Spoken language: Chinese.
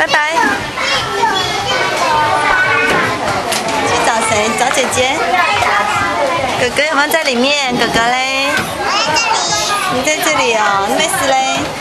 拜拜。去找谁？找姐姐。哥哥有没有在里面？哥哥嘞？你在这里哦，没事嘞。